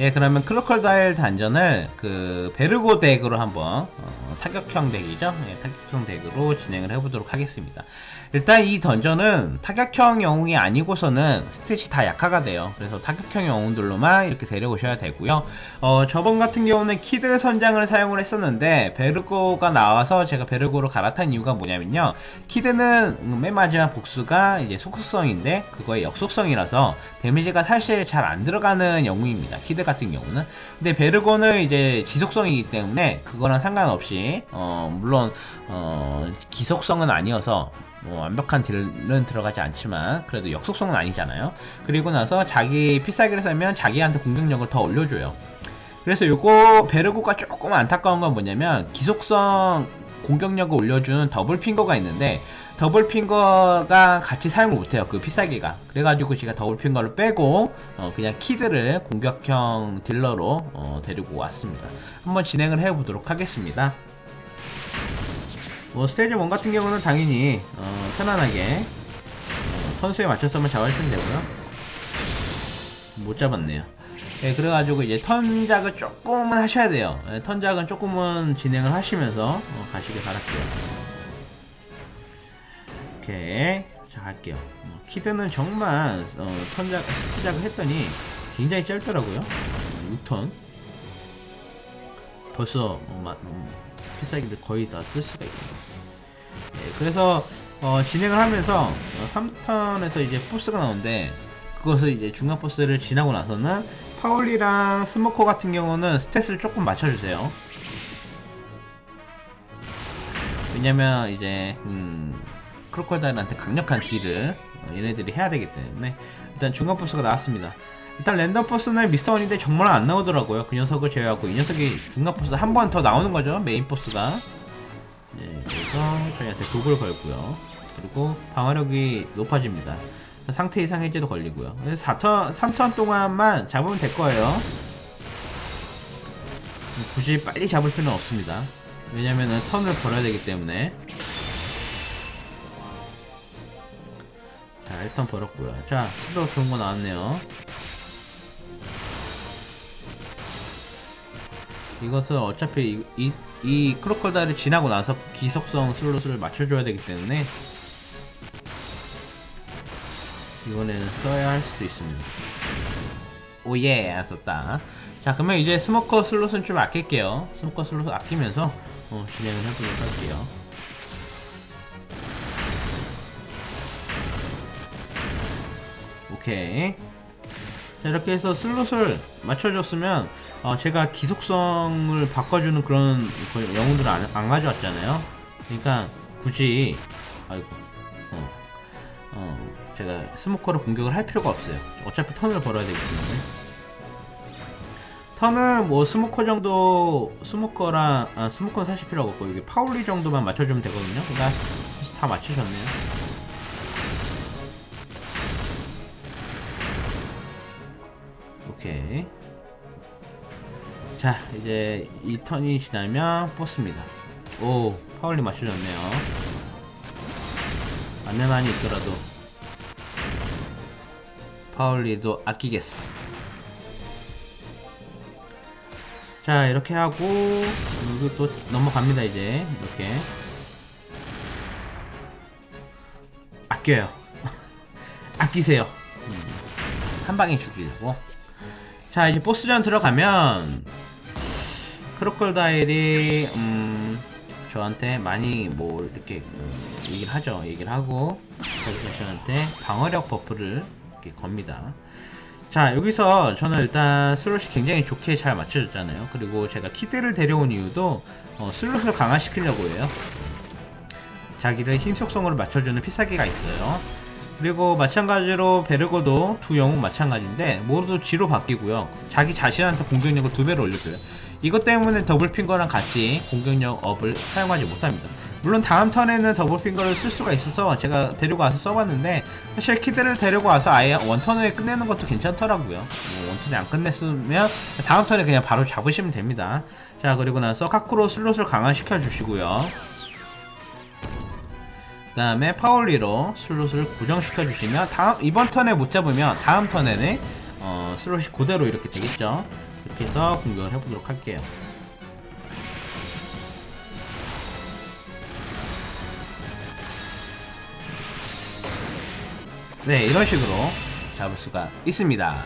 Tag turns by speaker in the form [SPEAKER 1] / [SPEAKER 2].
[SPEAKER 1] 예, 그러면 크로커다일 던전을 그 베르고 deck으로 한번 어, 타격형 deck이죠. 예, 타격형 deck으로 진행을 해보도록 하겠습니다. 일단 이 던전은 타격형 영웅이 아니고서는 stat이 다 약화가 돼요. 그래서 타격형 영웅들로만 이렇게 데려오셔야 되고요. 어, 저번 같은 경우는 키드 선장을 사용을 했었는데 베르고가 나와서 제가 베르고로 갈아탄 이유가 뭐냐면요. 키드는 맨 마지막 복수가 이제 속속성인데 그거의 역속성이라서 데미지가 사실 잘 안 들어가는 영웅입니다. 키드 같은 경우는. 근데 베르고는 이제 지속성이기 때문에 그거랑 상관없이 어, 물론 어, 기속성은 아니어서 뭐 완벽한 deal은 들어가지 않지만 그래도 역속성은 아니잖아요. 그리고 나서 자기 필살기를 쓰면 자기한테 공격력을 더 올려줘요. 그래서 요거 베르고가 조금 안타까운 건 뭐냐면 기속성 공격력을 올려주는 더블 핑거가 있는데 더블 핑거가 같이 사용을 못해요 그 필살기가. 그래가지고 제가 더블 핑거를 빼고 어 그냥 키드를 공격형 딜러로 어 데리고 왔습니다. 한번 진행을 해보도록 하겠습니다. 뭐 스테이지 1 같은 경우는 당연히 어 편안하게 어 턴수에 맞춰서만 잡아주시면 되고요. 못 잡았네요. 예, 그래가지고 이제 턴작을 조금은 하셔야 돼요. 예, 턴작은 조금은 진행을 하시면서 어, 가시길 바랄게요. 오케이, 자 갈게요. 어, 키드는 정말 어, 턴작, 스킬작을 했더니 굉장히 짧더라고요. 어, 6턴. 벌써 어, 마, 음, 필살기를 거의 다 쓸 수가 있네요. 예, 그래서 어, 진행을 하면서 어, 3턴에서 이제 보스가 나오는데 그것을 이제 중간 보스를 지나고 나서는 파울리랑 스모커 같은 경우는 stat을 조금 맞춰주세요. 왜냐면 이제 음, 크로커다일한테 강력한 deal을 어, 얘네들이 해야 되기 때문에 일단 중간 보스가 나왔습니다. 일단 랜덤 보스는 미스터 원인데 정말 안 나오더라고요. 그 녀석을 제외하고 이 녀석이 중간 보스 한 번 더 나오는 거죠. 메인 보스가. 예, 그래서 저희한테 독을 걸고요. 그리고 방어력이 높아집니다. 상태 이상 해제도 걸리고요. 그래서 4턴, 3턴 동안만 잡으면 될 거예요. 굳이 빨리 잡을 필요는 없습니다. 왜냐면은 턴을 벌어야 되기 때문에. 자, 1턴 벌었고요. 자, 스도 좋은 거 나왔네요. 이것은 어차피 이, 이, 이 크로콜다를 지나고 나서 기속성 슬롯을 맞춰줘야 되기 때문에 이번에는 써야 할 수도 있습니다. 오예 안 썼다. 자 그러면 이제 스모커 슬롯은 좀 아낄게요. 스모커 슬롯 아끼면서 어, 진행을 해보도록 할게요. 오케이. 자 이렇게 해서 슬롯을 맞춰줬으면 어, 제가 기속성을 바꿔주는 그런 그 영웅들을 안, 안 가져왔잖아요. 그러니까 굳이 아이고 어, 어, 제가 스모커로 공격을 할 필요가 없어요. 어차피 턴을 벌어야 되기 때문에. 턴은 뭐 스모커 정도, 스모커랑, 아, 스모커는 사실 필요가 없고, 여기 파울리 정도만 맞춰주면 되거든요. 그러니까 다 맞추셨네요. 오케이. 자, 이제 이 턴이 지나면 보스입니다. 오, 파울리 맞춰줬네요. 안내만이 있더라도 파울리도 아끼겠어 자 이렇게 하고 여기 또 넘어갑니다 이제 이렇게 아껴요 아끼세요 음, 한 방에 죽이려고 자 이제 보스전 들어가면 크로커다일이 음 저한테 많이 뭐 이렇게 얘기를 하죠. 얘기를 하고 저한테 방어력 buff를 이렇게 겁니다. 자 여기서 저는 일단 슬롯이 굉장히 좋게 잘 맞춰졌잖아요. 그리고 제가 키드를 데려온 이유도 어, 슬롯을 강화시키려고 해요. 자기를 힘 속성으로 맞춰주는 필살기가 있어요. 그리고 마찬가지로 베르고도 두 영웅 마찬가지인데 모두 지로 바뀌고요. 자기 자신한테 공격력을 두 배로 올려줘요. 이것 때문에 더블핑거랑 같이 공격력 업을 사용하지 못합니다. 물론 다음 턴에는 더블핑거를 쓸 수가 있어서 제가 데리고 와서 써봤는데 사실 키드를 데리고 와서 아예 원턴에 끝내는 것도 괜찮더라고요. 뭐 원턴에 안 끝냈으면 다음 턴에 그냥 바로 잡으시면 됩니다. 자 그리고 나서 카쿠로 슬롯을 강화시켜 주시고요. 다음에 파울리로 슬롯을 고정시켜 주시면 다음 이번 턴에 못 잡으면 다음 턴에는 어, 슬롯이 그대로 이렇게 되겠죠? 이렇게 해서 공격을 해보도록 할게요. 네 이런 식으로 잡을 수가 있습니다.